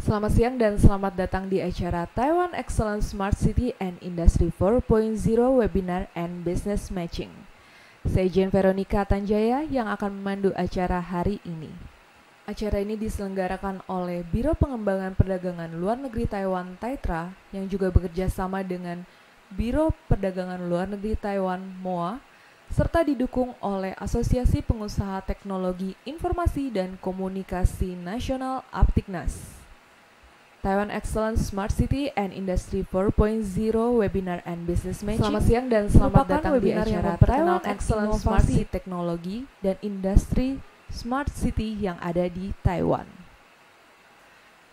Selamat siang dan selamat datang di acara Taiwan Excellence Smart City and Industry 4.0 Webinar and Business Matching. Saya Jen Veronica Tanjaya yang akan memandu acara hari ini. Acara ini diselenggarakan oleh Biro Pengembangan Perdagangan Luar Negeri Taiwan Taitra yang juga bekerja sama dengan Biro Perdagangan Luar Negeri Taiwan MOA serta didukung oleh Asosiasi Pengusaha Teknologi Informasi dan Komunikasi Nasional Aptiknas. Taiwan Excellence Smart City and Industry 4.0 Webinar and Business Matching. Selamat siang dan selamat datang di acara Taiwan Excellence Smart City Teknologi dan Industri Smart City yang ada di Taiwan.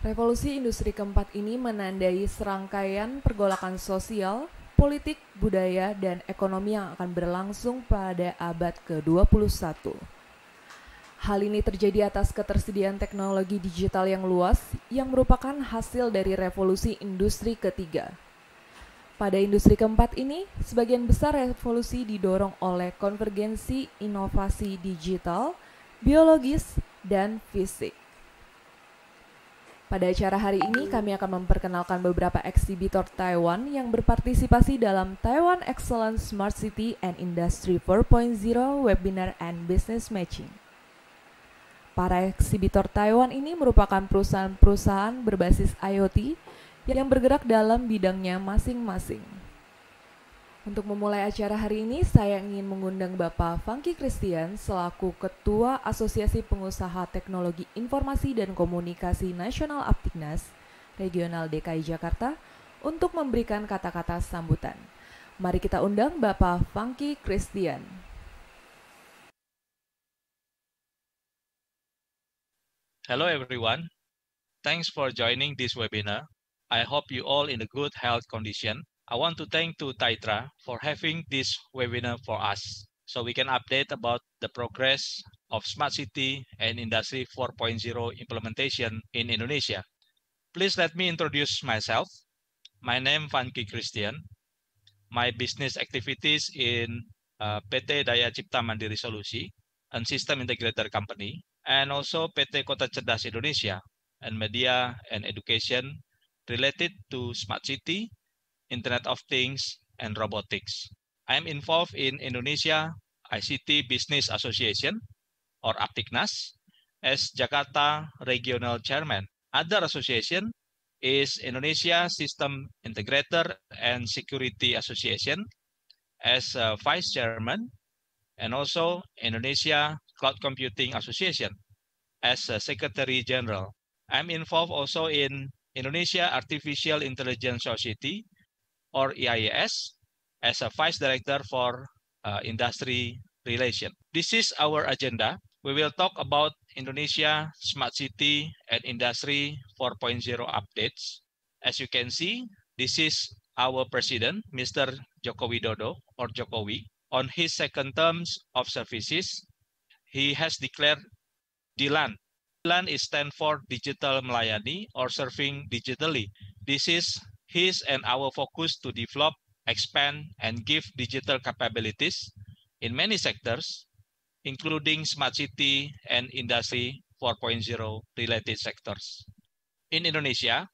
Revolusi industri keempat ini menandai serangkaian pergolakan sosial, politik, budaya, dan ekonomi yang akan berlangsung pada abad ke-21. Hal ini terjadi atas ketersediaan teknologi digital yang luas yang merupakan hasil dari revolusi industri ketiga. Pada industri keempat ini, sebagian besar revolusi didorong oleh konvergensi inovasi digital, biologis, dan fisik. Pada acara hari ini, kami akan memperkenalkan beberapa eksibitor Taiwan yang berpartisipasi dalam Taiwan Excellence Smart City and Industry 4.0 Webinar and Business Matching. Para eksibitor Taiwan ini merupakan perusahaan-perusahaan berbasis IoT yang bergerak dalam bidangnya masing-masing. Untuk memulai acara hari ini, saya ingin mengundang Bapak Funky Christian selaku Ketua Asosiasi Pengusaha Teknologi Informasi dan Komunikasi Nasional Aptiknas Regional DKI Jakarta untuk memberikan kata-kata sambutan. Mari kita undang Bapak Funky Christian. Hello everyone. Thanks for joining this webinar. I hope you all in a good health condition. I want to thank to Taitra for having this webinar for us so we can update about the progress of Smart City and Industry 4.0 implementation in Indonesia. Please let me introduce myself. My name Fanky Christian. My business activities in uh, PT Daya Cipta Mandiri Solusi, and system integrator company and also PT Kota Cerdas Indonesia and media and education related to smart city, Internet of Things, and robotics. I am involved in Indonesia ICT Business Association or Aptiknas as Jakarta Regional Chairman. Other association is Indonesia System Integrator and Security Association as Vice Chairman and also Indonesia Cloud Computing Association as a Secretary General. I'm involved also in Indonesia Artificial Intelligence Society or EIS as a Vice Director for uh, Industry Relation. This is our agenda. We will talk about Indonesia Smart City and Industry 4.0 updates. As you can see, this is our President, Mr. Joko Widodo or Jokowi. On his second terms of services, he has declared DILAN. DILAN is stand for Digital Melayani or Serving Digitally. This is his and our focus to develop, expand, and give digital capabilities in many sectors, including smart city and industry 4.0 related sectors. In Indonesia,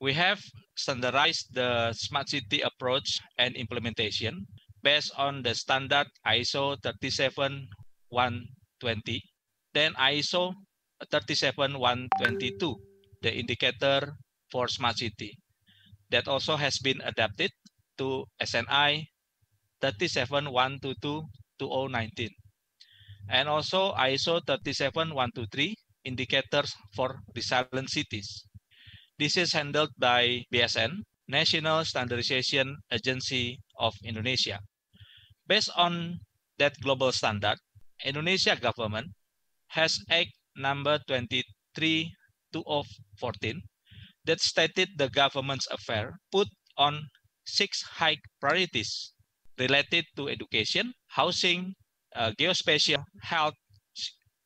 we have standardized the smart city approach and implementation based on the standard ISO 37120, then ISO 37122, the indicator for smart city. That also has been adapted to SNI 37122 2019. And also ISO 37123 indicators for resilient cities. This is handled by BSN, National Standardization Agency of Indonesia. Based on that global standard, Indonesia government has Act number 23 2014 that stated the government's affair put on six high priorities related to education, housing, uh, geospatial, health,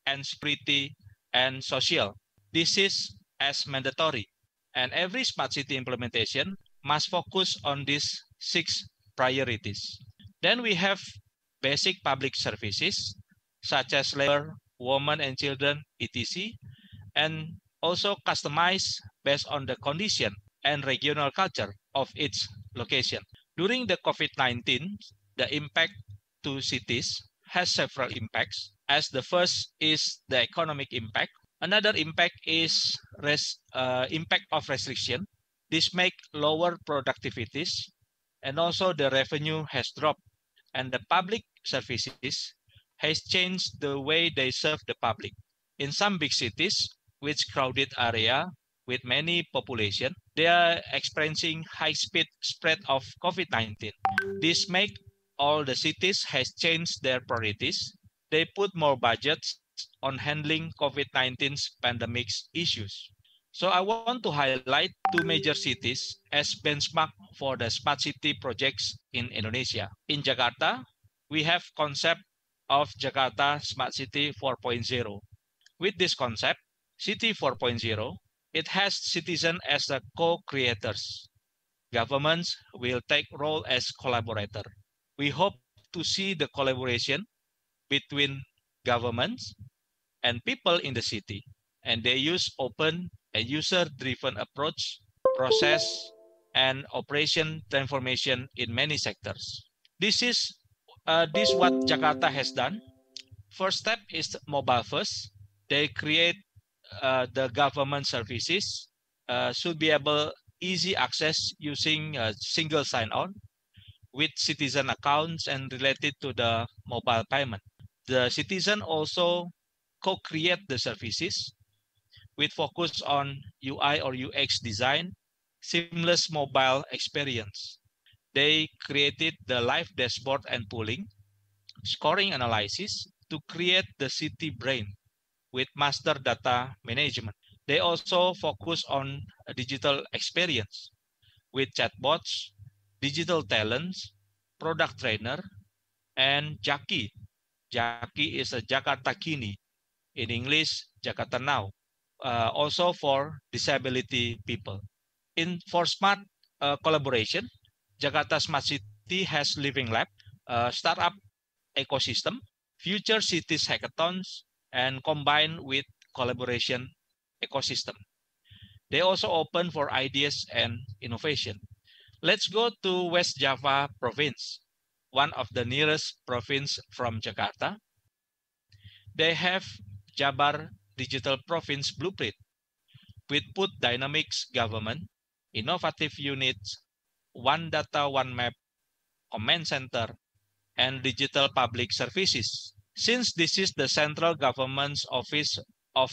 and security, and social. This is as mandatory. And every smart city implementation must focus on these six priorities. Then we have basic public services, such as labor, women and children, etc., and also customized based on the condition and regional culture of its location. During the COVID-19, the impact to cities has several impacts. As the first is the economic impact. Another impact is res, uh, impact of restriction. This make lower productivities and also the revenue has dropped and the public services has changed the way they serve the public. In some big cities, which crowded area with many population, they are experiencing high speed spread of COVID-19. This make all the cities has changed their priorities. They put more budgets on handling COVID-19's pandemic issues. So I want to highlight two major cities as benchmark for the smart city projects in Indonesia. In Jakarta, we have concept of Jakarta Smart City 4.0. With this concept, City 4.0, it has citizens as the co-creators. Governments will take role as collaborator. We hope to see the collaboration between governments and people in the city, and they use open and user-driven approach, process, and operation transformation in many sectors. This is uh, this what Jakarta has done. First step is mobile first. They create uh, the government services uh, should be able easy access using a single sign-on with citizen accounts and related to the mobile payment. The citizen also co-create the services with focus on UI or UX design, seamless mobile experience they created the live dashboard and pooling, scoring analysis to create the city brain with master data management. They also focus on digital experience with chatbots, digital talents, product trainer, and Jaki. Jaki is a Jakarta Kini, in English, Jakarta Now, uh, also for disability people. In for smart uh, collaboration, Jakarta Smart City has Living Lab, a startup ecosystem, future cities hackathons, and combined with collaboration ecosystem. They also open for ideas and innovation. Let's go to West Java province, one of the nearest province from Jakarta. They have Jabar Digital Province Blueprint with put dynamics government, innovative units, one data, one map, command center, and digital public services. Since this is the central government's office of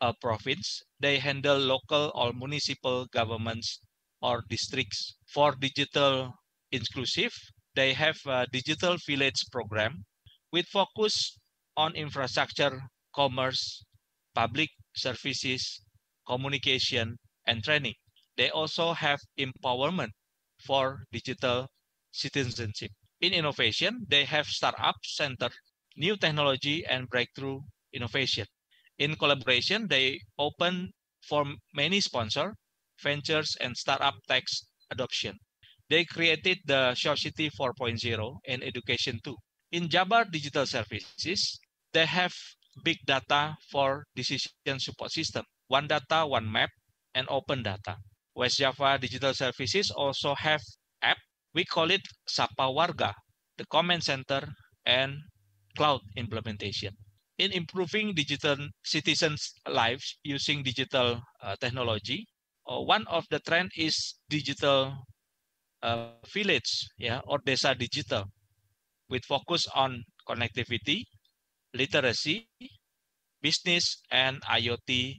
uh, a province, they handle local or municipal governments or districts. For digital inclusive, they have a digital village program with focus on infrastructure, commerce, public services, communication, and training. They also have empowerment for digital citizenship. In innovation, they have startup center, new technology and breakthrough innovation. In collaboration, they open for many sponsor, ventures and startup tax adoption. They created the City 4.0 in education too. In Jabar Digital Services, they have big data for decision support system, one data, one map, and open data. West Java Digital Services also have app. We call it Sapa Warga, the command center and cloud implementation. In improving digital citizens' lives using digital uh, technology, uh, one of the trend is digital uh, village, yeah, or desa digital, with focus on connectivity, literacy, business, and IoT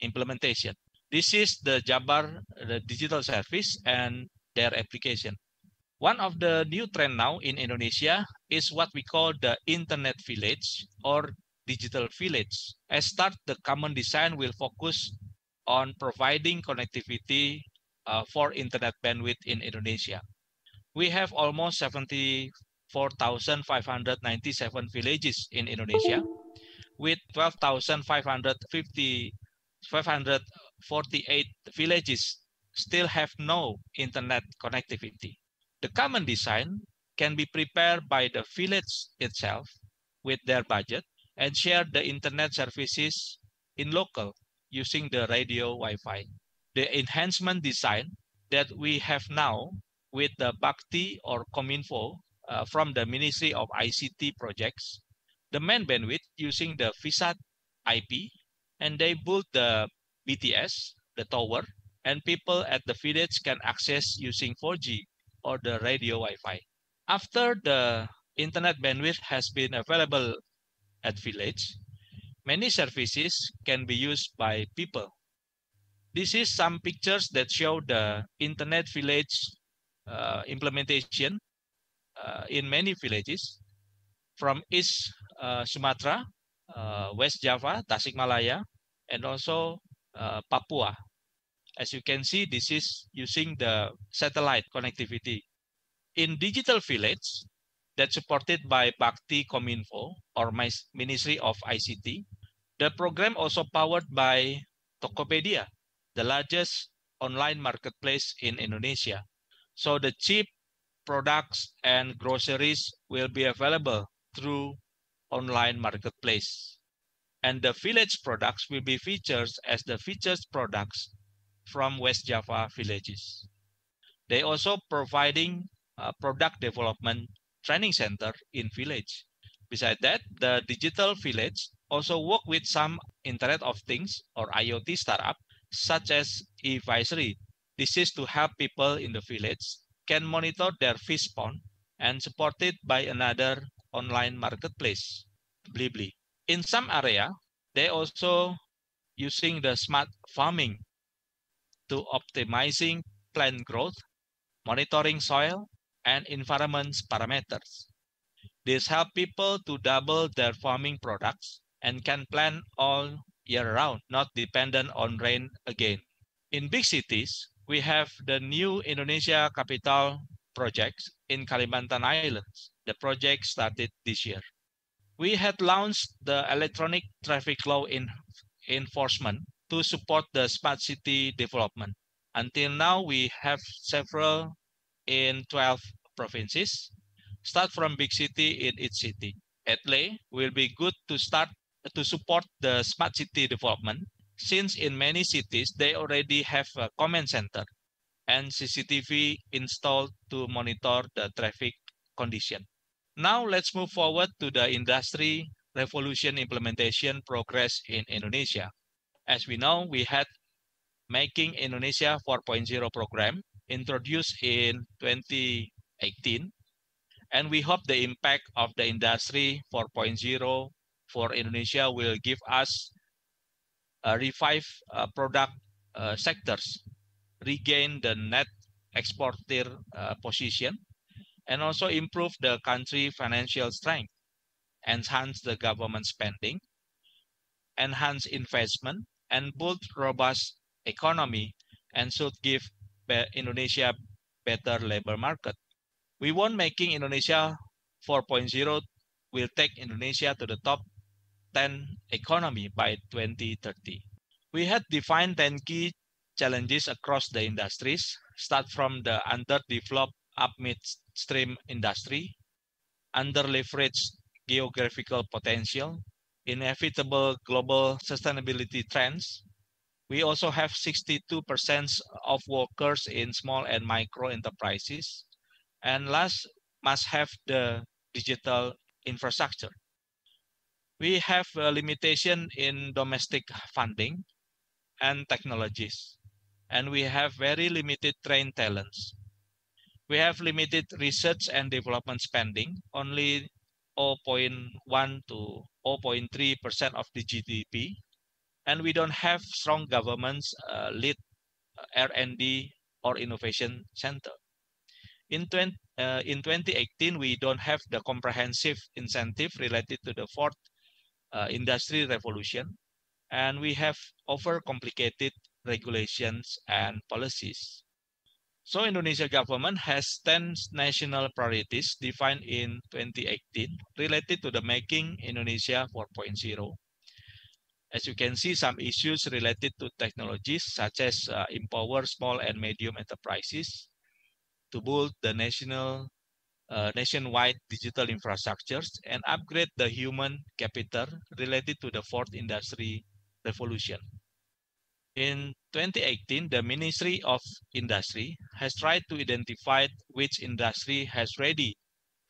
implementation. This is the Jabar the digital service and their application. One of the new trend now in Indonesia is what we call the internet village or digital village. As start, the common design will focus on providing connectivity uh, for internet bandwidth in Indonesia. We have almost 74,597 villages in Indonesia with 12,550 548 villages still have no internet connectivity. The common design can be prepared by the village itself with their budget and share the internet services in local using the radio Wi-Fi. the enhancement design that we have now with the Bhakti or Kominfo uh, from the Ministry of ICT projects, the main bandwidth using the VSAT IP, and they built the BTS, the tower, and people at the village can access using 4G or the radio Wi-Fi. After the internet bandwidth has been available at village, many services can be used by people. This is some pictures that show the internet village uh, implementation uh, in many villages from East uh, Sumatra, uh, West Java, Tasikmalaya, and also uh, Papua. As you can see, this is using the satellite connectivity. In Digital Village, that's supported by Bhakti Kominfo or Ministry of ICT, the program also powered by Tokopedia, the largest online marketplace in Indonesia. So the cheap products and groceries will be available through online marketplace. And the village products will be featured as the featured products from West Java villages. They also providing uh, product development training center in village. Besides that, the digital village also work with some Internet of Things or IoT startup such as eFishery. This is to help people in the village can monitor their fish pond and supported by another online marketplace, Blibli. In some area, they also using the smart farming to optimizing plant growth, monitoring soil, and environment parameters. This help people to double their farming products and can plant all year round, not dependent on rain again. In big cities, we have the new Indonesia Capital projects in Kalimantan Islands. The project started this year. We had launched the electronic traffic law in enforcement to support the smart city development. Until now, we have several in 12 provinces. Start from big city in each city. ETLE will be good to start to support the smart city development since in many cities they already have a command center and CCTV installed to monitor the traffic condition. Now let's move forward to the industry revolution implementation progress in Indonesia. As we know, we had Making Indonesia 4.0 program introduced in 2018. And we hope the impact of the industry 4.0 for Indonesia will give us a revive uh, product uh, sectors, regain the net exporter uh, position, and also improve the country financial strength, enhance the government spending, enhance investment, and build robust economy and should give Indonesia better labor market. We want making Indonesia 4.0 will take Indonesia to the top 10 economy by 2030. We had defined 10 key challenges across the industries, start from the underdeveloped up midstream industry, under-leveraged geographical potential, inevitable global sustainability trends. We also have 62% of workers in small and micro enterprises. And last, must have the digital infrastructure. We have a limitation in domestic funding and technologies. And we have very limited trained talents. We have limited research and development spending, only 0.1 to 0.3% of the GDP. And we don't have strong governments uh, lead uh, R&D or innovation center. In, 20, uh, in 2018, we don't have the comprehensive incentive related to the fourth uh, industry revolution. And we have over complicated regulations and policies. So Indonesia government has 10 national priorities defined in 2018 related to the making Indonesia 4.0. As you can see, some issues related to technologies such as uh, empower small and medium enterprises to build the national uh, nationwide digital infrastructures and upgrade the human capital related to the fourth industry revolution. In 2018, the Ministry of Industry has tried to identify which industry has ready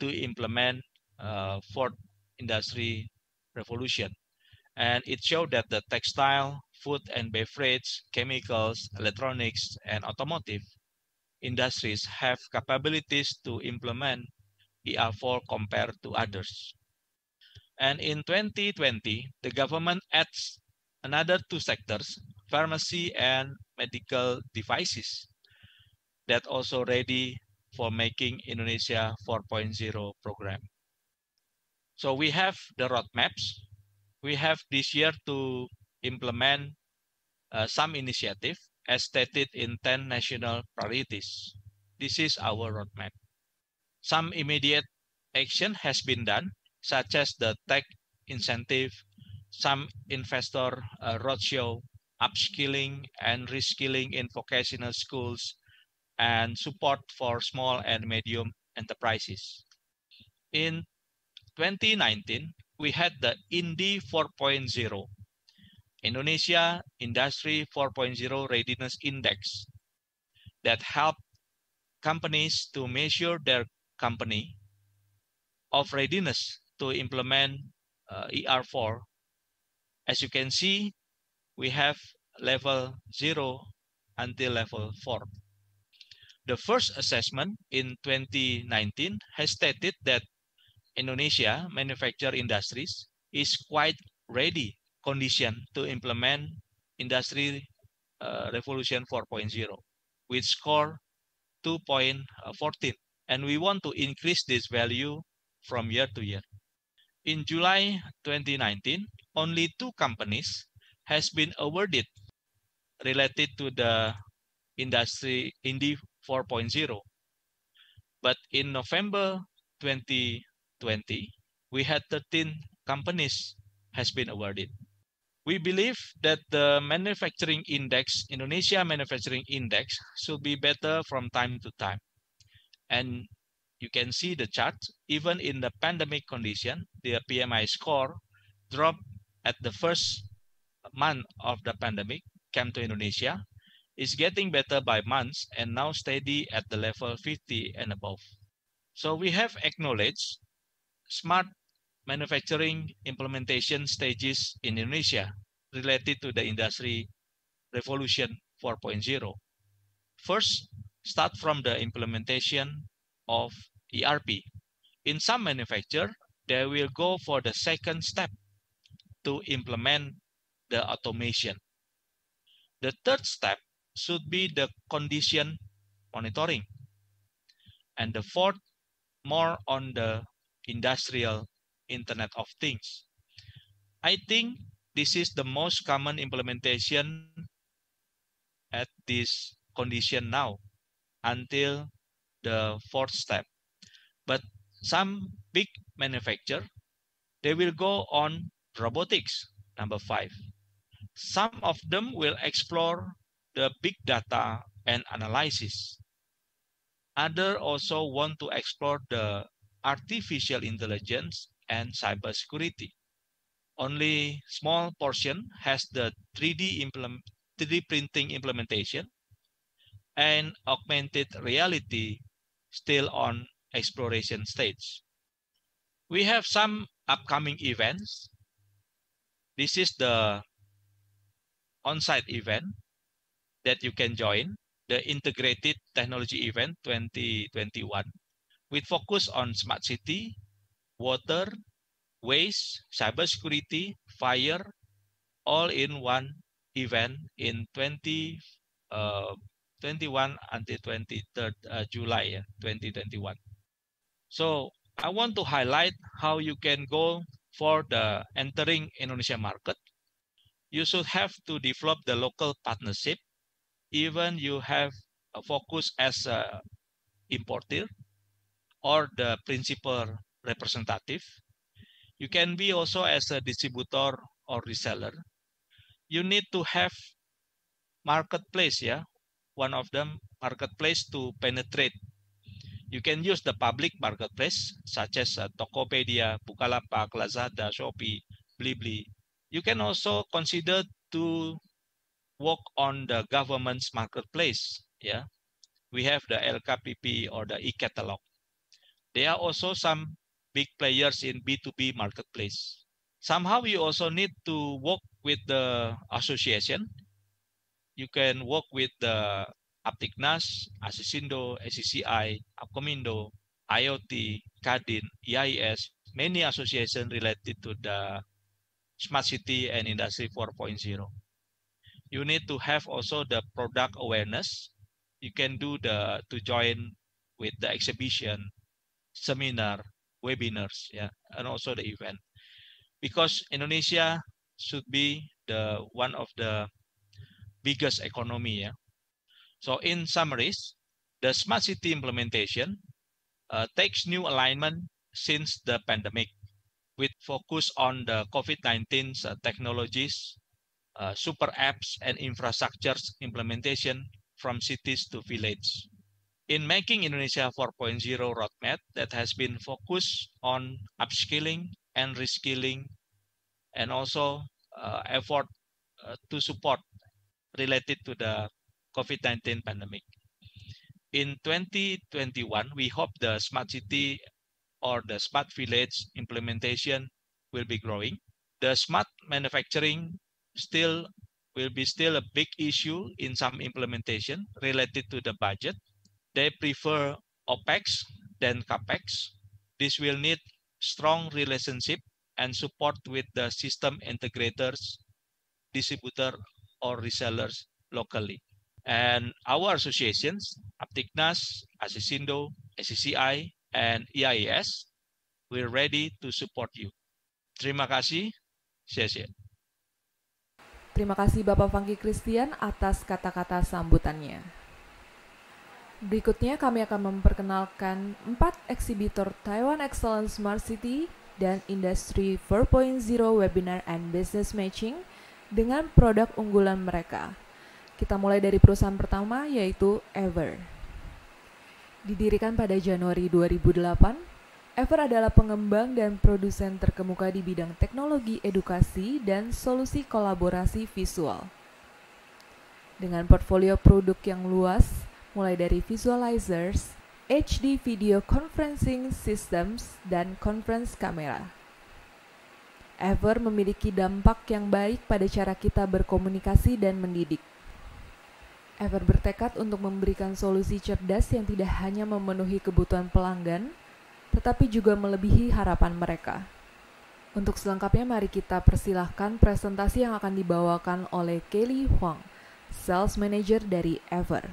to implement uh, fourth industry revolution. And it showed that the textile, food and beverage, chemicals, electronics, and automotive industries have capabilities to implement ER4 compared to others. And in 2020, the government adds another two sectors, pharmacy and medical devices, that also ready for making Indonesia 4.0 program. So we have the roadmaps. We have this year to implement uh, some initiative as stated in 10 national priorities. This is our roadmap. Some immediate action has been done, such as the tech incentive, some investor uh, roadshow, upskilling and reskilling in vocational schools, and support for small and medium enterprises. In 2019, we had the INDI 4.0, Indonesia Industry 4.0 Readiness Index, that helped companies to measure their company of readiness to implement uh, ER4. As you can see, we have level 0 until level 4. The first assessment in 2019 has stated that Indonesia manufacture industries is quite ready condition to implement industry uh, revolution 4.0 with score 2.14 and we want to increase this value from year to year. In July 2019, only two companies has been awarded related to the industry INDI 4.0. But in November 2020, we had 13 companies has been awarded. We believe that the manufacturing index, Indonesia manufacturing index should be better from time to time. And you can see the chart, even in the pandemic condition, the PMI score dropped at the first month of the pandemic, came to Indonesia, is getting better by months and now steady at the level 50 and above. So we have acknowledged smart manufacturing implementation stages in Indonesia related to the industry revolution 4.0. First, start from the implementation of ERP. In some manufacturer, they will go for the second step to implement the automation. The third step should be the condition monitoring. And the fourth, more on the industrial Internet of Things. I think this is the most common implementation at this condition now until the fourth step. But some big manufacturer, they will go on robotics, number five. Some of them will explore the big data and analysis. Other also want to explore the artificial intelligence and cybersecurity. Only small portion has the 3D, implement, 3D printing implementation and augmented reality still on exploration stage. We have some upcoming events. This is the on-site event that you can join, the Integrated Technology Event 2021, with focus on smart city, water, waste, cybersecurity, fire, all in one event in 20, uh, 21 until 23rd uh, July yeah, 2021. So I want to highlight how you can go for the entering Indonesia market. You should have to develop the local partnership. Even you have a focus as a importer or the principal representative. You can be also as a distributor or reseller. You need to have marketplace, yeah. One of them marketplace to penetrate. You can use the public marketplace such as uh, Tokopedia, Bukalapak, Lazada, Shopee, Blibli. You can also consider to work on the government's marketplace. Yeah, we have the LKPP or the e-catalog. There are also some big players in B2B marketplace. Somehow you also need to work with the association. You can work with the Aptiknas, Asisindo, ACCI, Apkomindo, IoT, Kadin, EIS, many associations related to the smart city and industry 4.0. You need to have also the product awareness. You can do the to join with the exhibition, seminar, webinars, yeah, and also the event. Because Indonesia should be the one of the biggest economy, yeah. So in summaries, the smart city implementation uh, takes new alignment since the pandemic with focus on the COVID-19 uh, technologies, uh, super apps and infrastructures implementation from cities to villages. In making Indonesia 4.0 roadmap that has been focused on upskilling and reskilling and also uh, effort uh, to support related to the COVID-19 pandemic. In 2021, we hope the smart city or the smart village implementation will be growing. The smart manufacturing still will be still a big issue in some implementation related to the budget. They prefer OPEX than CAPEX. This will need strong relationship and support with the system integrators, distributor, or resellers locally. And our associations, Aptiknas, Asisindo, ACCI, and EIS, we're ready to support you. Terima kasih. Xie Terima kasih Bapak Fangki Christian atas kata-kata sambutannya. Berikutnya kami akan memperkenalkan empat eksibitor Taiwan Excellence Smart City dan Industry 4.0 Webinar and Business Matching dengan produk unggulan mereka. Kita mulai dari perusahaan pertama yaitu Ever. Didirikan pada Januari 2008, Ever adalah pengembang dan produsen terkemuka di bidang teknologi edukasi dan solusi kolaborasi visual. Dengan portfolio produk yang luas, mulai dari visualizers, HD video conferencing systems, dan conference camera. Ever memiliki dampak yang baik pada cara kita berkomunikasi dan mendidik. Ever bertekad untuk memberikan solusi cerdas yang tidak hanya memenuhi kebutuhan pelanggan, tetapi juga melebihi harapan mereka. Untuk selengkapnya mari kita persilahkan presentasi yang akan dibawakan oleh Kelly Huang, Sales Manager dari Ever.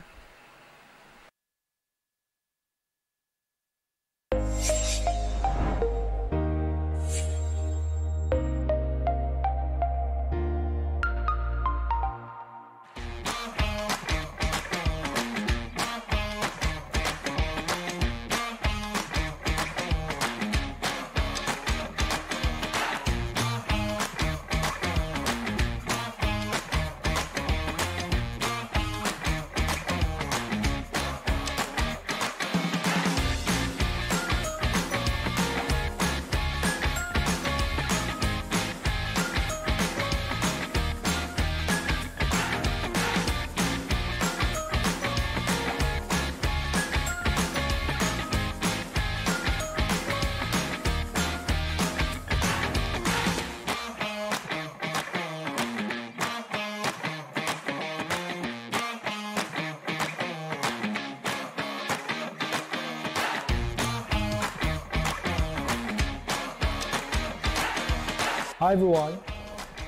Hi everyone.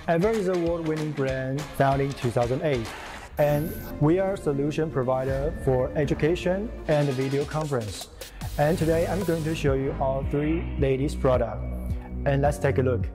AVer is a award-winning brand founded in 2008, and we are a solution provider for education and video conference. And today I'm going to show you our three latest products. And let's take a look.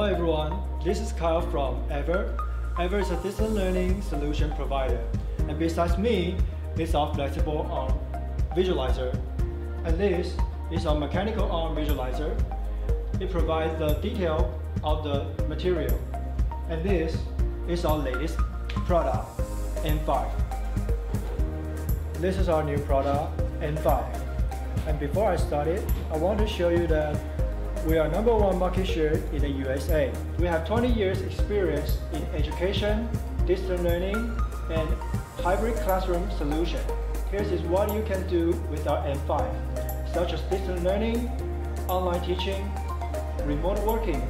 Hello everyone, this is Kyle from AVer. AVer is a distance learning solution provider. And besides me, it's our flexible arm visualizer. And this is our mechanical arm visualizer. It provides the detail of the material. And this is our latest product, N5. This is our new product, N5. And before I start it, I want to show you that we are number one market share in the USA. We have 20 years experience in education, distance learning, and hybrid classroom solution. Here is what you can do with our M5, such as distance learning, online teaching, remote working,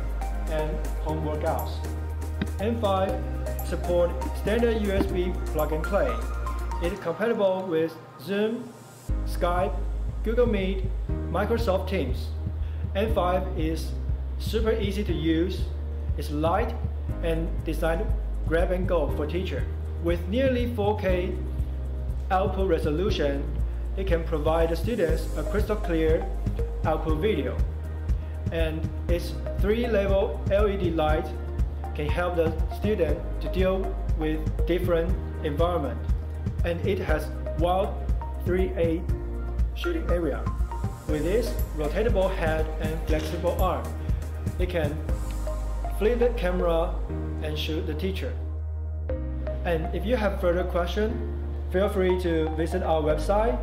and home workouts. M5 support standard USB plug and play. It is compatible with Zoom, Skype, Google Meet, Microsoft Teams. N5 is super easy to use, it's light and designed grab and go for teacher. With nearly 4K output resolution, it can provide the students a crystal clear output video. And its three-level LED light can help the student to deal with different environment. And it has wide 3A shooting area. With this rotatable head and flexible arm, it can flip the camera and shoot the teacher. And if you have further questions, feel free to visit our website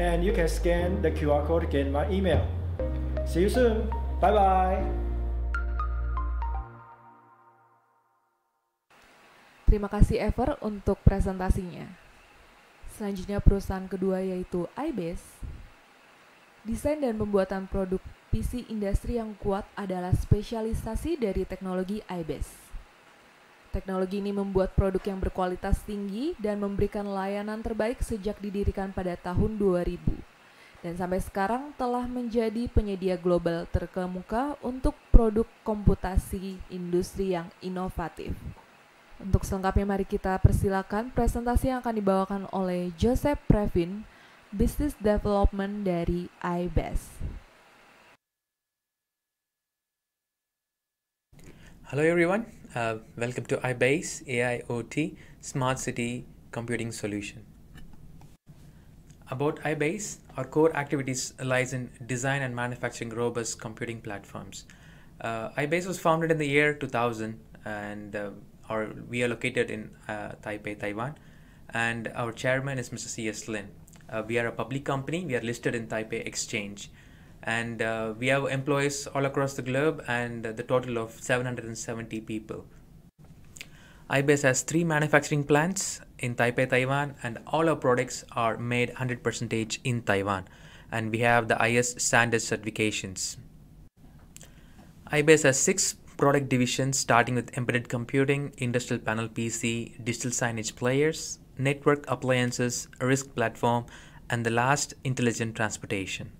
and you can scan the QR code to get my email. See you soon. Bye bye. Terima kasih Ever untuk presentasinya. Selanjutnya perusahaan kedua yaitu iBase Desain dan pembuatan produk PC industri yang kuat adalah spesialisasi dari teknologi IBES. Teknologi ini membuat produk yang berkualitas tinggi dan memberikan layanan terbaik sejak didirikan pada tahun 2000 dan sampai sekarang telah menjadi penyedia global terkemuka untuk produk komputasi industri yang inovatif. Untuk selengkapnya mari kita persilakan presentasi yang akan dibawakan oleh Joseph Previn, Business Development dari iBase. Hello everyone, uh, welcome to iBase AIoT Smart City Computing Solution. About iBase, our core activities lies in design and manufacturing robust computing platforms. Uh, iBase was founded in the year 2000 and uh, our, we are located in uh, Taipei, Taiwan and our chairman is Mr. C.S. Lin. Uh, we are a public company. We are listed in Taipei Exchange. And uh, we have employees all across the globe and the total of 770 people. iBase has three manufacturing plants in Taipei, Taiwan, and all our products are made 100% in Taiwan. And we have the IS standard certifications. iBase has six product divisions starting with embedded computing, industrial panel PC, digital signage players, network appliances, RISC platform, and the last, intelligent transportation.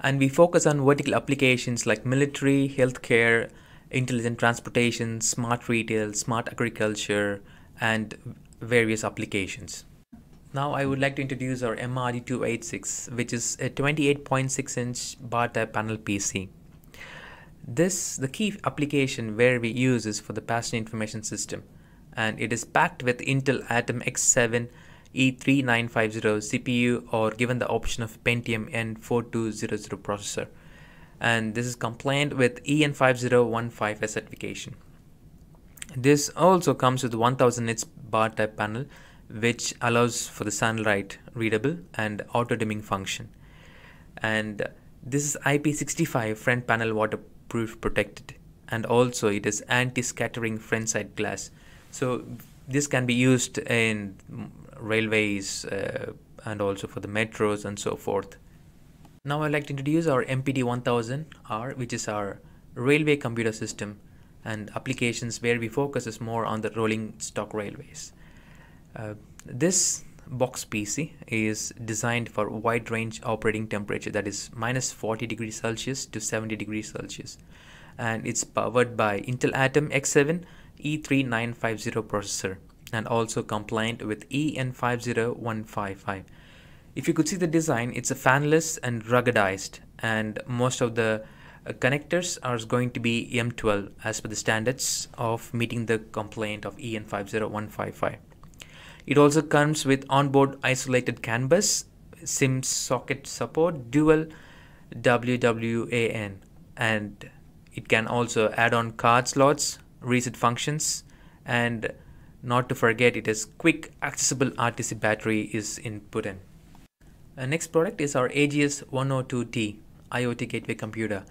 And we focus on vertical applications like military, healthcare, intelligent transportation, smart retail, smart agriculture, and various applications. Now I would like to introduce our MRD286, which is a 28.6 inch bar type panel PC. This, the key application where we use is for the passenger information system and it is packed with Intel Atom X7 E3950 CPU or given the option of Pentium N4200 processor. And this is compliant with EN5015 certification. This also comes with 1000 nits bar type panel which allows for the sunlight readable and auto dimming function. And this is IP65 front panel waterproof protected and also it is anti-scattering front side glass so this can be used in railways uh, and also for the metros and so forth. Now I'd like to introduce our MPD 1000R, which is our railway computer system and applications where we focus is more on the rolling stock railways. Uh, this box PC is designed for wide range operating temperature that is minus 40 degrees Celsius to 70 degrees Celsius and it's powered by Intel Atom X7 E3950 processor and also compliant with EN50155. If you could see the design, it's a fanless and ruggedized and most of the uh, connectors are going to be M12 as per the standards of meeting the complaint of EN 50155. It also comes with onboard isolated CAN bus, SIM socket support, dual WWAN, and it can also add on card slots, reset functions, and not to forget it has quick accessible RTC battery is input in. The next product is our AGS 102T IoT gateway computer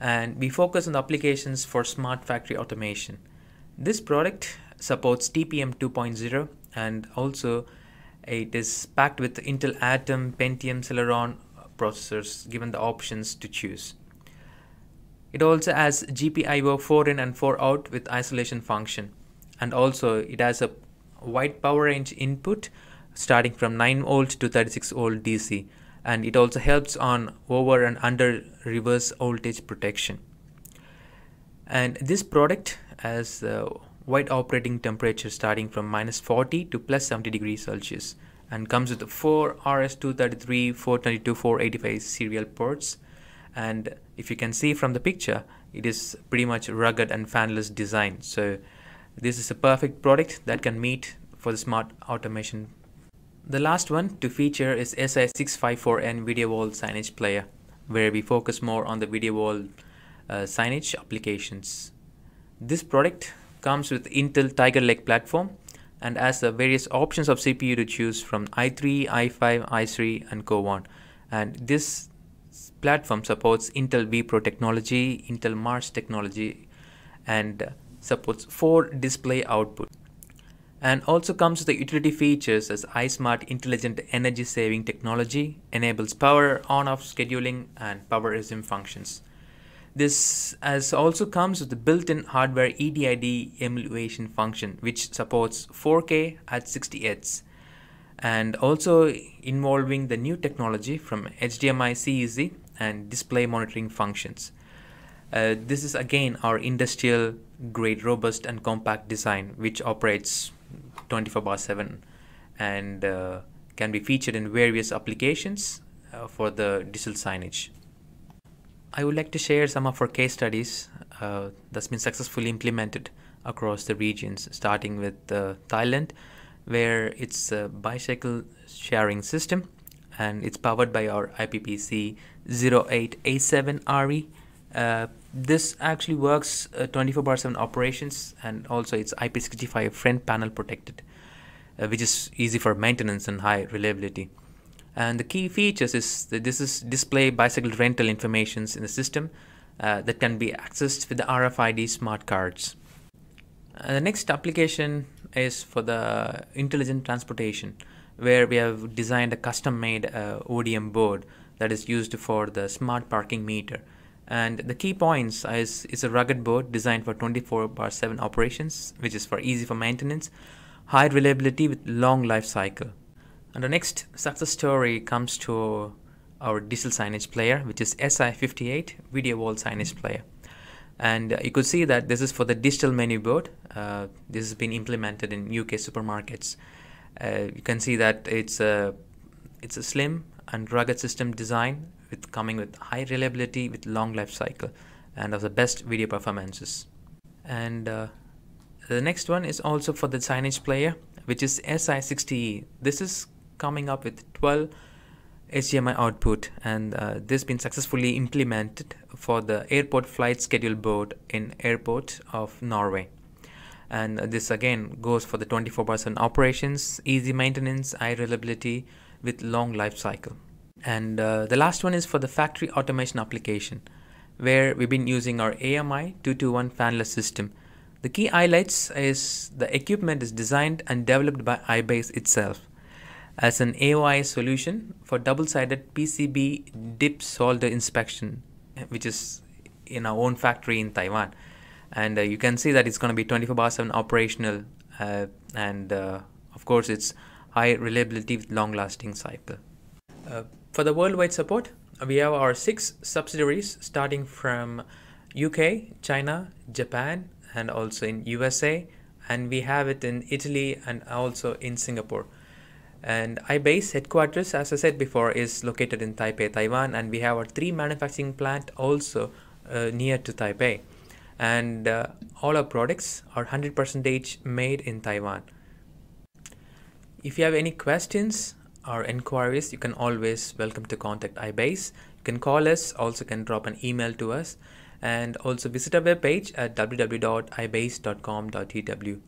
and we focus on the applications for smart factory automation. This product supports TPM 2.0 and also it is packed with Intel Atom, Pentium, Celeron processors given the options to choose. It also has GPIO 4 in and 4 out with isolation function. And also it has a wide power range input starting from 9 volt to 36 volt DC and it also helps on over and under reverse voltage protection. And this product has a wide operating temperature starting from minus 40 to plus 70 degrees Celsius and comes with four RS233, 422, 485 serial ports and if you can see from the picture it is pretty much rugged and fanless design so this is a perfect product that can meet for the smart automation the last one to feature is SI654N video wall signage player, where we focus more on the video wall uh, signage applications. This product comes with Intel Tiger Lake platform and has the various options of CPU to choose from i3, i5, i3 and co on. And this platform supports Intel vPro technology, Intel March technology and uh, supports 4 display output and also comes with the utility features as iSmart intelligent energy saving technology enables power on off scheduling and power resume functions. This as also comes with the built-in hardware EDID emulation function which supports 4K at 60 Hz and also involving the new technology from HDMI CEC and display monitoring functions. Uh, this is again our industrial grade robust and compact design which operates 24 bar 7 and uh, can be featured in various applications uh, for the digital signage. I would like to share some of our case studies uh, that's been successfully implemented across the regions, starting with uh, Thailand, where it's a bicycle sharing system and it's powered by our IPPC 08A7RE. Uh, this actually works uh, 24 bar 7 operations and also it's IP65 front panel protected, uh, which is easy for maintenance and high reliability. And the key features is that this is display bicycle rental informations in the system uh, that can be accessed with the RFID smart cards. Uh, the next application is for the intelligent transportation, where we have designed a custom-made uh, ODM board that is used for the smart parking meter and the key points is, is a rugged board designed for 24 bar 7 operations, which is for easy for maintenance, high reliability with long life cycle. And the next success story comes to our digital signage player, which is SI58 video wall signage player. And uh, you could see that this is for the digital menu board. Uh, this has been implemented in UK supermarkets. Uh, you can see that it's a it's a slim and rugged system design with coming with high reliability with long life cycle and of the best video performances. And uh, the next one is also for the signage player which is SI60E this is coming up with 12 HDMI output and uh, this been successfully implemented for the airport flight schedule board in airport of Norway and this again goes for the 24 by 7 operations easy maintenance high reliability with long life cycle and uh, the last one is for the factory automation application, where we've been using our AMI 221 fanless system. The key highlights is the equipment is designed and developed by iBase itself as an AOI solution for double-sided PCB dip solder inspection, which is in our own factory in Taiwan. And uh, you can see that it's going to be 24 bar 7 operational uh, and uh, of course it's high reliability with long lasting cycle. For the worldwide support, we have our six subsidiaries starting from UK, China, Japan, and also in USA, and we have it in Italy and also in Singapore. And iBase headquarters, as I said before, is located in Taipei, Taiwan, and we have our three manufacturing plant also uh, near to Taipei. And uh, all our products are 100% made in Taiwan. If you have any questions or inquiries, you can always welcome to contact iBase. You can call us, also can drop an email to us, and also visit our webpage at www.ibase.com.tw.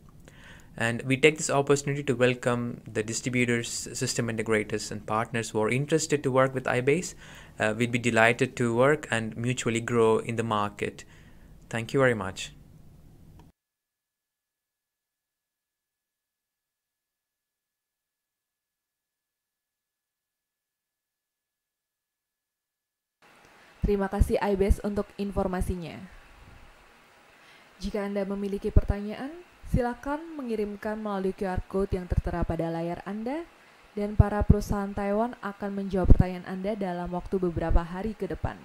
And we take this opportunity to welcome the distributors, system integrators, and partners who are interested to work with iBase. Uh, we'd be delighted to work and mutually grow in the market. Thank you very much. Terima kasih iBase untuk informasinya. Jika Anda memiliki pertanyaan, silakan mengirimkan melalui QR Code yang tertera pada layar Anda dan para perusahaan Taiwan akan menjawab pertanyaan Anda dalam waktu beberapa hari ke depan.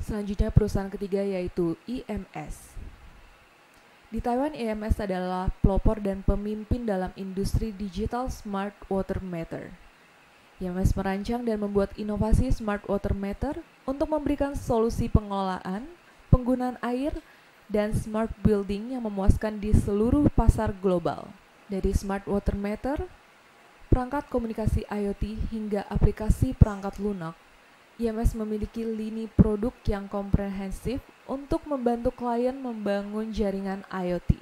Selanjutnya perusahaan ketiga yaitu IMS. Di Taiwan, IMS adalah pelopor dan pemimpin dalam industri digital smart water meter. IMS merancang dan membuat inovasi smart water meter untuk memberikan solusi pengelolaan, penggunaan air, dan smart building yang memuaskan di seluruh pasar global. Dari smart water meter, perangkat komunikasi IoT hingga aplikasi perangkat lunak, IMS memiliki lini produk yang komprehensif untuk membantu klien membangun jaringan IoT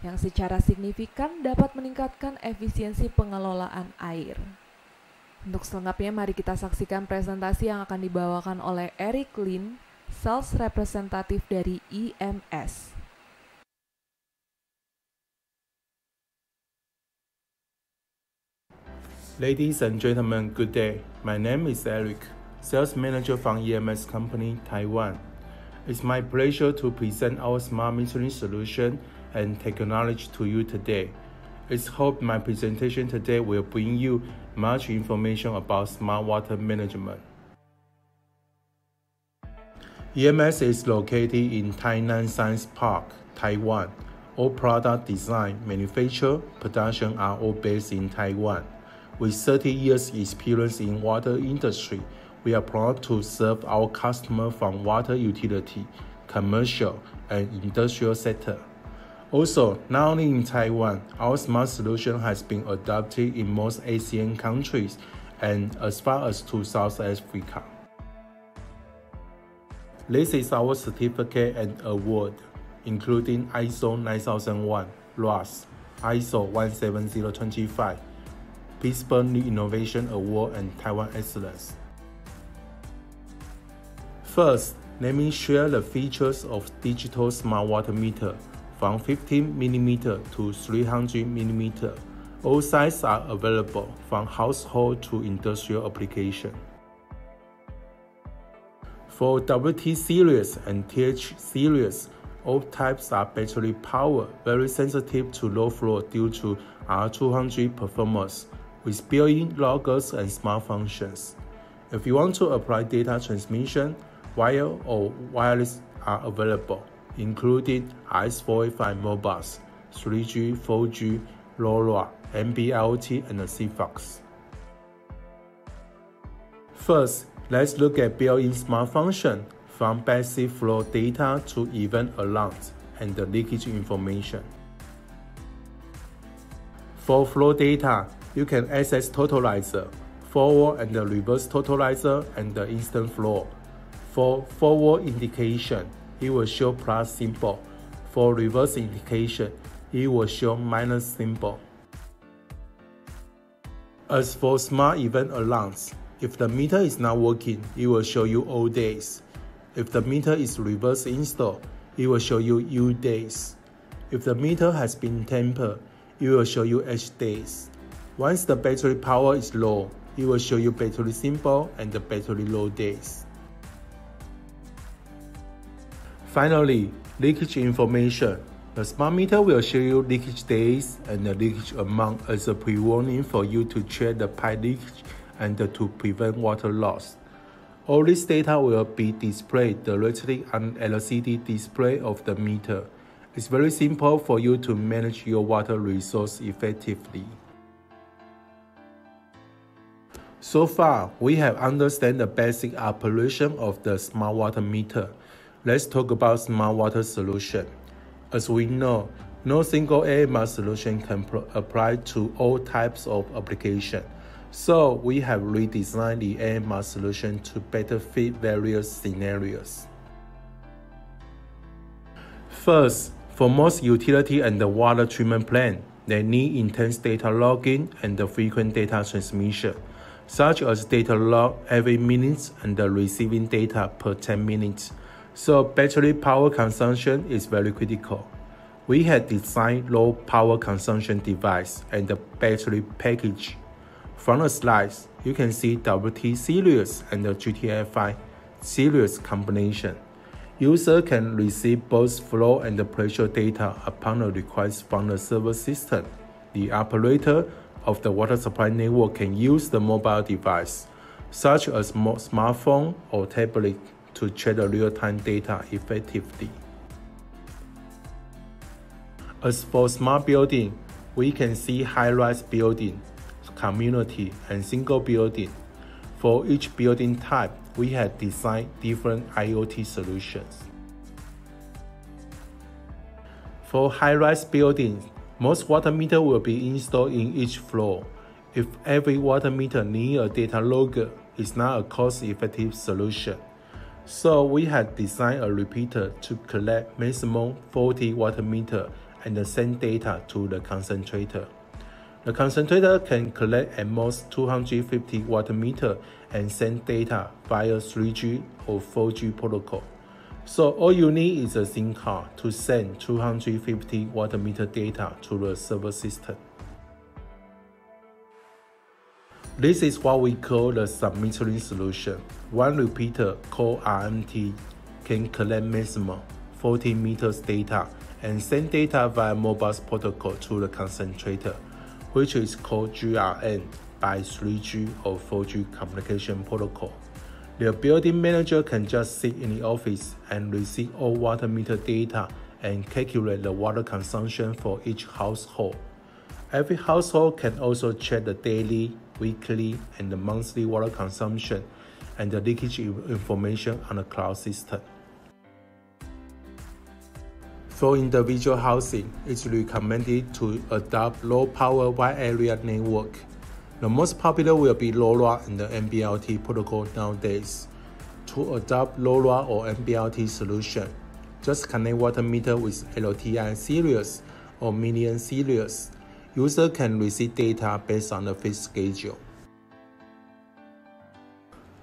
yang secara signifikan dapat meningkatkan efisiensi pengelolaan air. Untuk selengkapnya mari kita saksikan presentasi yang akan dibawakan oleh Eric Lin, sales representatif dari IMS. Ladies and gentlemen, good day. My name is Eric, sales manager from EMS Company, Taiwan. It's my pleasure to present our smart metering solution and technology to you today. It's hope my presentation today will bring you much information about smart water management. EMS is located in Tainan Science Park, Taiwan. All product design, manufacture, production are all based in Taiwan. With 30 years experience in water industry, we are proud to serve our customer from water utility, commercial, and industrial sector. Also, not only in Taiwan, our smart solution has been adopted in most Asian countries and as far as to South Africa. This is our certificate and award, including ISO 9001, RAS, ISO 17025, Pittsburgh New Innovation Award, and Taiwan Excellence. First, let me share the features of digital smart water meter from 15 mm to 300 mm. All sizes are available from household to industrial application. For WT series and TH series, all types are battery powered, very sensitive to low flow due to R200 performance, with built-in loggers and smart functions. If you want to apply data transmission, wire or wireless are available including RS-485 Modbus, 3G, 4G, LoRa, NB-IoT, and Sigfox. First, let's look at built-in smart function from basic flow data to event alarms and the leakage information. For flow data, you can access totalizer, forward and reverse totalizer, and the instant flow. For forward indication, it will show plus symbol. For reverse indication, it will show minus symbol. As for smart event alarms, if the meter is not working, it will show you all days. If the meter is reverse installed, it will show you U days. If the meter has been tampered, it will show you H days. Once the battery power is low, it will show you battery symbol and the battery low days. Finally, leakage information. The smart meter will show you leakage days and the leakage amount as a pre-warning for you to check the pipe leakage and to prevent water loss. All this data will be displayed directly on LCD display of the meter. It's very simple for you to manage your water resource effectively. So far, we have understand the basic operation of the smart water meter. Let's talk about smart water solution. As we know, no single AMR solution can apply to all types of application. So we have redesigned the AMR solution to better fit various scenarios. First, for most utility and the water treatment plant, they need intense data logging and the frequent data transmission, such as data log every minute and the receiving data per 10 minutes. So battery power consumption is very critical. We had designed low power consumption device and the battery package. From the slides, you can see WT series and the GTFI series combination. User can receive both flow and pressure data upon a request from the server system. The operator of the water supply network can use the mobile device, such as smartphone or tablet, to check the real-time data effectively. As for smart building, we can see high-rise building, community, and single building. For each building type, we have designed different IoT solutions. For high-rise buildings, most water meter will be installed in each floor. If every water meter needs a data logger, it's not a cost-effective solution. So we have designed a repeater to collect maximum 40 water meter and send data to the concentrator. The concentrator can collect at most 250 watt meter and send data via 3G or 4G protocol. So all you need is a SIM card to send 250 watt meter data to the server system. This is what we call the submetering solution. One repeater called RMT can collect maximum 40 meters data and send data via Modbus protocol to the concentrator which is called GRN by 3G or 4G communication protocol. The building manager can just sit in the office and receive all water meter data and calculate the water consumption for each household. Every household can also check the daily, weekly, and the monthly water consumption and the leakage information on the cloud system. For individual housing, it's recommended to adopt low-power wide area network. The most popular will be LoRa and the MPLS protocol nowadays. To adopt LoRa or MPLS solution, just connect water meter with LTI series or million series. User can receive data based on the fixed schedule.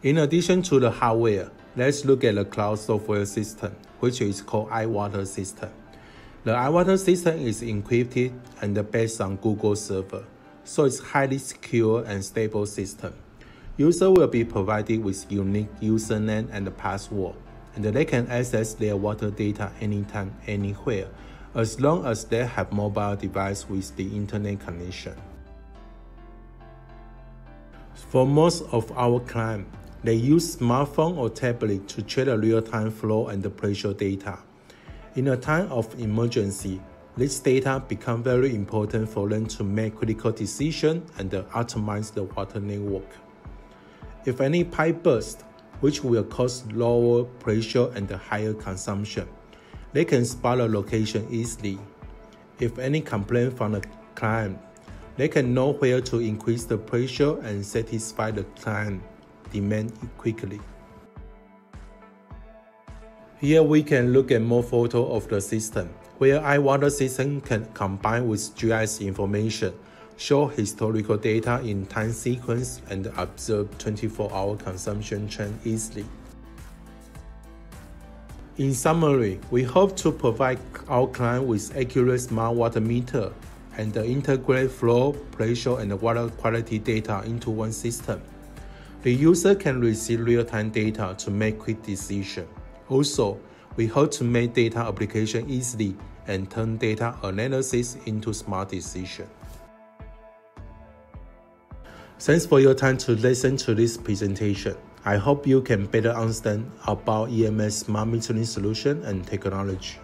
In addition to the hardware, let's look at the cloud software system, which is called iWater system. The iWater system is encrypted and based on Google server, so it's highly secure and stable system. User will be provided with unique username and password, and they can access their water data anytime, anywhere, as long as they have mobile device with the internet connection. For most of our clients, they use smartphone or tablet to check the real-time flow and the pressure data. In a time of emergency, this data become very important for them to make critical decisions and optimize the water network. If any pipe burst, which will cause lower pressure and higher consumption, they can spot the location easily. If any complaint from the client, they can know where to increase the pressure and satisfy the client demand quickly. Here we can look at more photo of the system, where iWater system can combine with GIS information, show historical data in time sequence, and observe 24-hour consumption trend easily. In summary, we hope to provide our client with accurate smart water meter and integrate flow, pressure, and water quality data into one system. The user can receive real-time data to make quick decisions. Also, we hope to make data application easily and turn data analysis into smart decision. Thanks for your time to listen to this presentation. I hope you can better understand about EMS smart metering solution and technology.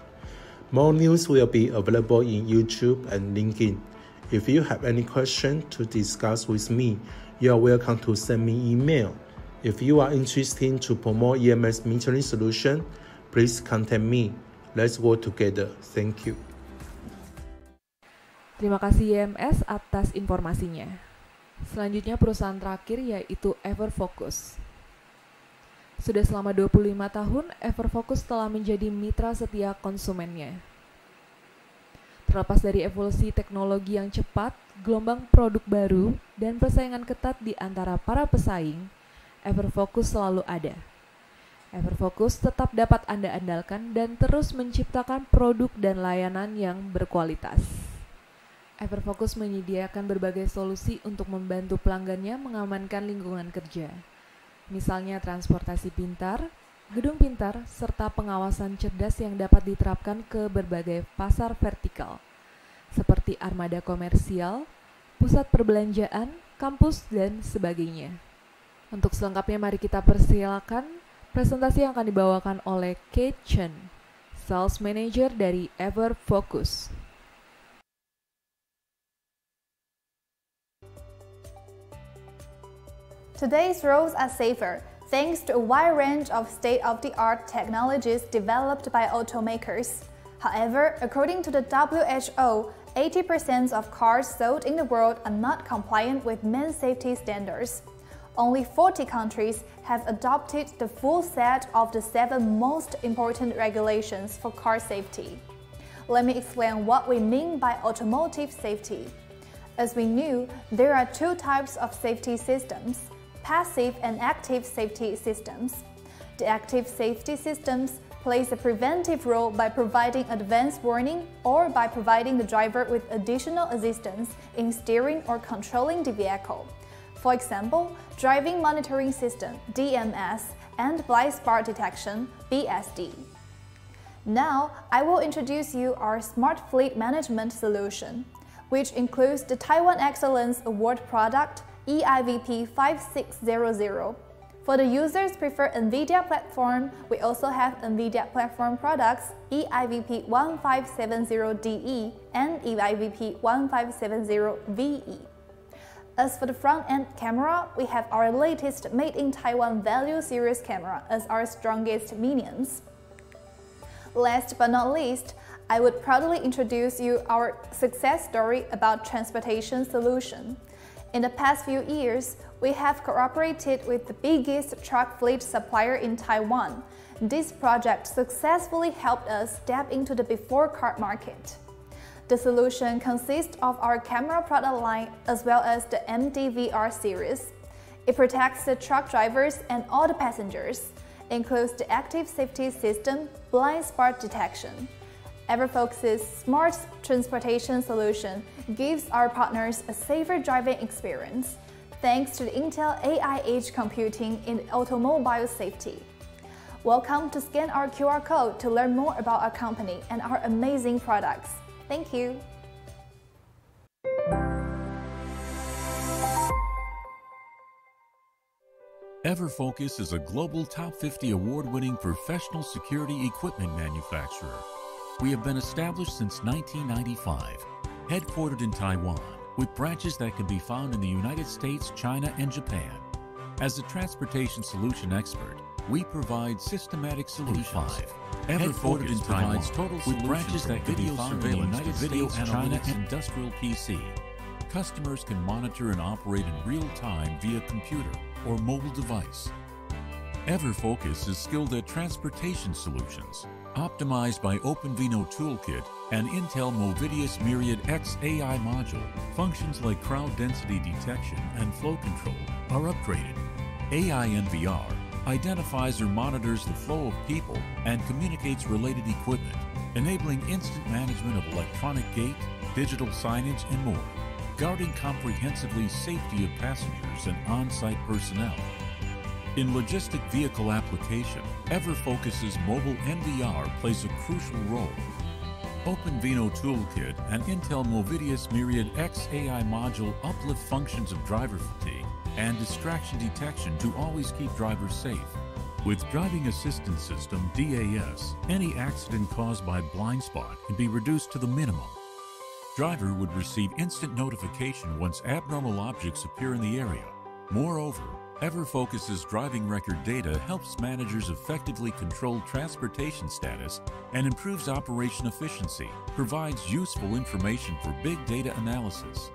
More news will be available in YouTube and LinkedIn. If you have any question to discuss with me, you are welcome to send me email. If you are interested to promote EMS metering solution, please contact me. Let's work together. Thank you. Terima kasih EMS atas informasinya. Selanjutnya perusahaan terakhir yaitu Everfocus. Sudah selama 25 tahun, Everfocus telah menjadi mitra setia konsumennya. Terlepas dari evolusi teknologi yang cepat, gelombang produk baru, dan persaingan ketat di antara para pesaing, Everfocus selalu ada. Everfocus tetap dapat Anda andalkan dan terus menciptakan produk dan layanan yang berkualitas. Everfocus menyediakan berbagai solusi untuk membantu pelanggannya mengamankan lingkungan kerja. Misalnya transportasi pintar, gedung pintar, serta pengawasan cerdas yang dapat diterapkan ke berbagai pasar vertikal, seperti armada komersial, pusat perbelanjaan, kampus, dan sebagainya. Untuk selengkapnya mari kita persilakan presentasi yang akan dibawakan oleh Kate Chen, Sales Manager dari Ever Focus. Today's roads are safer thanks to a wide range of state-of-the-art technologies developed by automakers. However, according to the WHO, 80% of cars sold in the world are not compliant with main safety standards. Only 40 countries have adopted the full set of the seven most important regulations for car safety. Let me explain what we mean by automotive safety. As we knew, there are two types of safety systems passive and active safety systems. The active safety systems plays a preventive role by providing advance warning or by providing the driver with additional assistance in steering or controlling the vehicle. For example, driving monitoring system DMS and blind spot detection BSD. Now, I will introduce you our smart fleet management solution, which includes the Taiwan Excellence Award product EIVP 5600. For the users prefer NVIDIA platform, we also have NVIDIA platform products EIVP 1570DE and EIVP 1570VE. As for the front-end camera, we have our latest Made in Taiwan Value Series camera as our strongest minions. Last but not least, I would proudly introduce you our success story about transportation solution. In the past few years, we have cooperated with the biggest truck fleet supplier in Taiwan. This project successfully helped us step into the before car market. The solution consists of our camera product line as well as the MDVR series. It protects the truck drivers and all the passengers, includes the active safety system, blind spot detection. Everfocus's smart transportation solution gives our partners a safer driving experience thanks to the Intel AI Edge computing in automobile safety. Welcome to scan our QR code to learn more about our company and our amazing products. Thank you. Everfocus is a global top 50 award-winning professional security equipment manufacturer. We have been established since 1995, headquartered in Taiwan, with branches that can be found in the United States, China, and Japan. As a transportation solution expert, we provide systematic solutions. Everfocus in provides total with branches that can be found in the United States, China, and industrial PC. Customers can monitor and operate in real time via computer or mobile device. Everfocus is skilled at transportation solutions, optimized by OpenVINO Toolkit and Intel Movidius Myriad X AI module. Functions like crowd density detection and flow control are upgraded. AI NVR identifies or monitors the flow of people and communicates related equipment, enabling instant management of electronic gate, digital signage, and more, guarding comprehensively safety of passengers and on-site personnel. In logistic vehicle application, Everfocus's mobile NVR plays a crucial role. OpenVINO Toolkit and Intel Movidius Myriad X AI module uplift functions of driver fatigue and distraction detection to always keep drivers safe. With Driving Assistance System DAS, any accident caused by blind spot can be reduced to the minimum. Driver would receive instant notification once abnormal objects appear in the area, Moreover, EverFocus's driving record data helps managers effectively control transportation status and improves operation efficiency, provides useful information for big data analysis.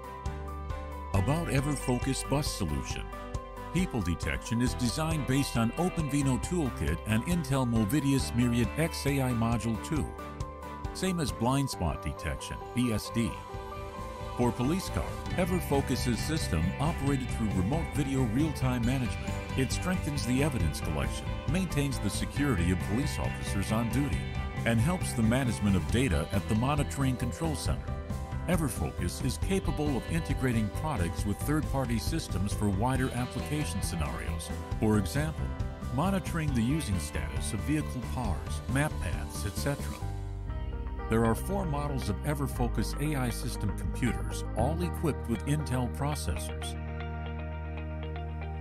About EverFocus Bus Solution People detection is designed based on OpenVINO Toolkit and Intel Movidius Myriad X AI Module 2. Same as blind spot detection, BSD. For police car, EverFocus's system operated through remote video real-time management. It strengthens the evidence collection, maintains the security of police officers on duty, and helps the management of data at the monitoring control center. EverFocus is capable of integrating products with third-party systems for wider application scenarios. For example, monitoring the using status of vehicle cars, map paths, etc. There are four models of EverFocus AI system computers, all equipped with Intel processors.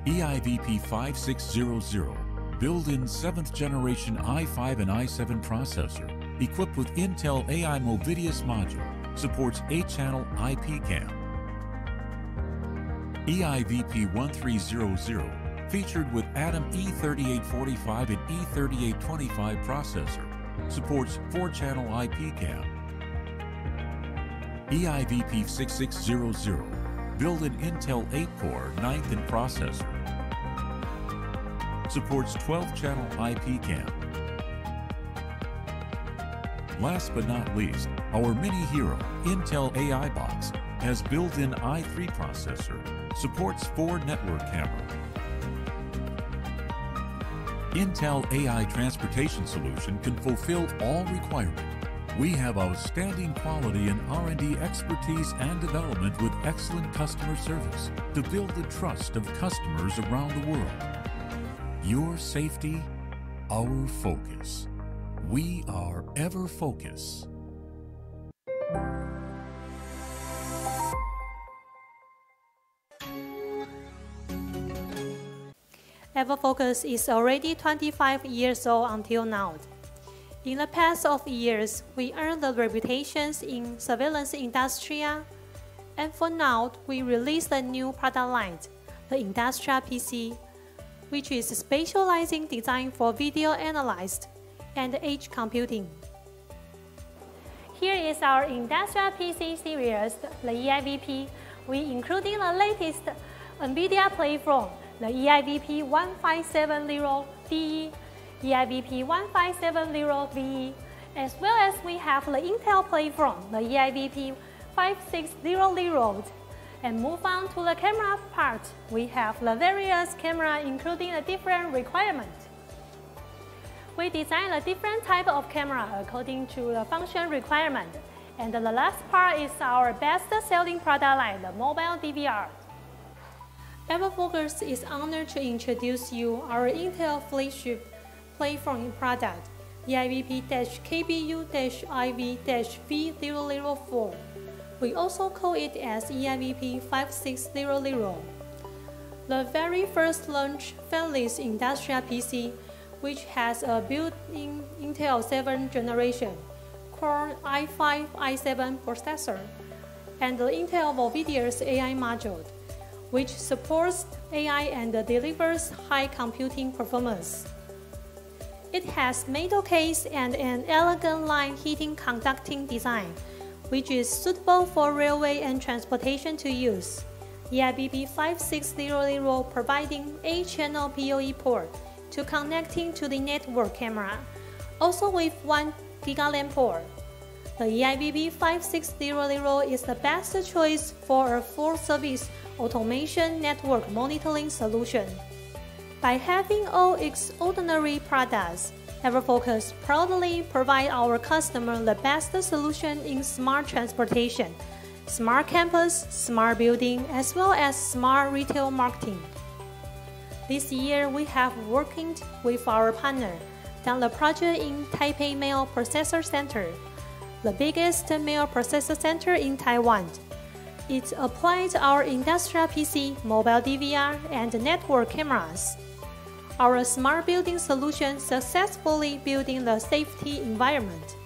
EIVP 5600, built-in 7th generation i5 and i7 processor, equipped with Intel AI Movidius module, supports 8-channel IP cam. EIVP 1300, featured with Atom E3845 and E3825 processor, supports 4-channel IP cam. EIVP 6600, built-in Intel 8-core 9th and processor, supports 12-channel IP cam. Last but not least, our mini hero, Intel AI Box, has built-in i3 processor, supports 4 network camera, Intel AI Transportation Solution can fulfill all requirements. We have outstanding quality and R&D expertise and development with excellent customer service to build the trust of customers around the world. Your safety, our focus. We are EverFocus. EverFocus is already 25 years old until now. In the past of years, we earned the reputations in surveillance industry, and for now, we released a new product line, the Industrial PC, which is specializing design for video analyzed and edge computing. Here is our Industrial PC series, the EIVP. We including the latest NVIDIA platform the EIVP 1570DE, EIVP 1570VE, as well as we have the Intel platform, the EIVP 5600. And move on to the camera part, we have the various camera including a different requirement. We design a different type of camera according to the function requirement. And the last part is our best selling product line, the mobile DVR. EverFocus is honored to introduce you our Intel flagship platform product, EIVP-KBU-IV-V004. We also call it as EIVP 5600. The very first launch fanless industrial PC, which has a built-in Intel 7th generation Core i5 i7 processor and the Intel Movidius AI module which supports AI and delivers high computing performance. It has metal case and an elegant line heating conducting design, which is suitable for railway and transportation to use. EIVP 5600 providing 8-channel PoE port to connecting to the network camera, also with 1 GigaLAN port. The EIVP 5600 is the best choice for a full service automation network monitoring solution. By having all extraordinary products, EverFocus proudly provide our customer the best solution in smart transportation, smart campus, smart building, as well as smart retail marketing. This year, we have working with our partner, done the project in Taipei Mail Processor Center, the biggest mail processor center in Taiwan, it applies our industrial PC, mobile DVR, and network cameras. Our smart building solution successfully building the safety environment.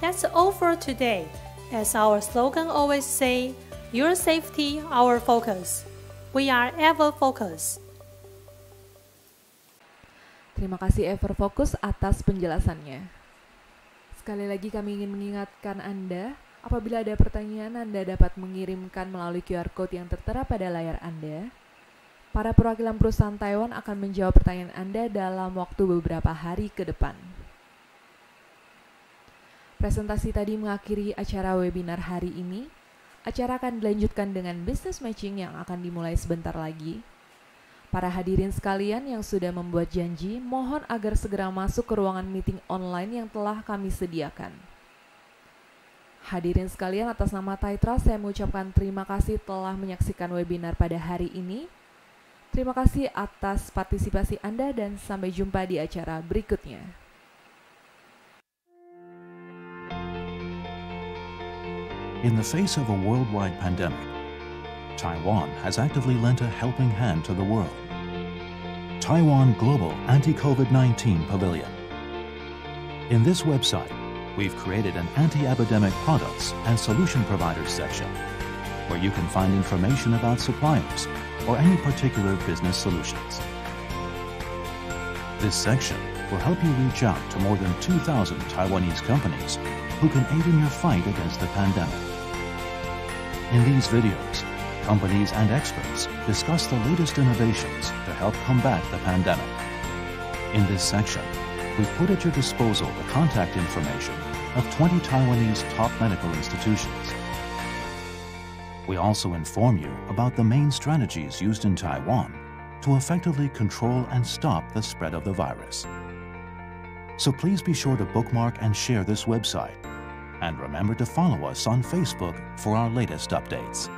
That's all for today. As our slogan always say, your safety, our focus. We are ever focused. Terima kasih Everfocus atas penjelasannya. Sekali lagi kami ingin mengingatkan Anda, apabila ada pertanyaan Anda dapat mengirimkan melalui QR Code yang tertera pada layar Anda. Para perwakilan perusahaan Taiwan akan menjawab pertanyaan Anda dalam waktu beberapa hari ke depan. Presentasi tadi mengakhiri acara webinar hari ini. Acara akan dilanjutkan dengan business matching yang akan dimulai sebentar lagi. Para hadirin sekalian yang sudah membuat janji, mohon agar segera masuk ke ruangan meeting online yang telah kami sediakan. Hadirin sekalian, atas nama Taitra, saya mengucapkan terima kasih telah menyaksikan webinar pada hari ini. Terima kasih atas partisipasi Anda dan sampai jumpa di acara berikutnya. In the face of a worldwide pandemic, Taiwan has actively lent a helping hand to the world. Taiwan Global Anti-COVID 19 Pavilion. In this website, we've created an anti-epidemic products and solution providers section where you can find information about suppliers or any particular business solutions. This section will help you reach out to more than 2,000 Taiwanese companies who can aid in your fight against the pandemic. In these videos, companies and experts discuss the latest innovations to help combat the pandemic. In this section, we put at your disposal the contact information of 20 Taiwanese top medical institutions. We also inform you about the main strategies used in Taiwan to effectively control and stop the spread of the virus. So please be sure to bookmark and share this website. And remember to follow us on Facebook for our latest updates.